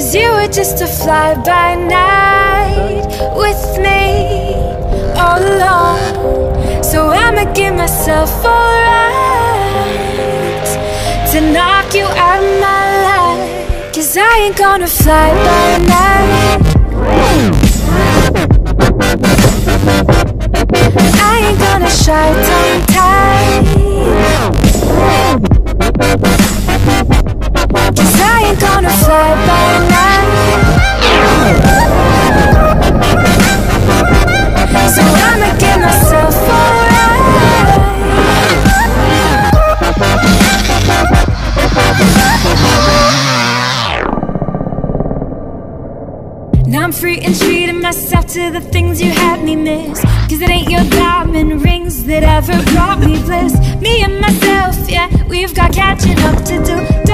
Cause you were just a fly by night with me all alone. So I'ma give myself a right to knock you out of my life. Cause I ain't gonna fly by night. I ain't gonna shy tongue So give myself. Now I'm free and treating myself to the things you had me miss. Cause it ain't your diamond rings that ever brought me bliss. Me and myself, yeah, we've got catching up to do.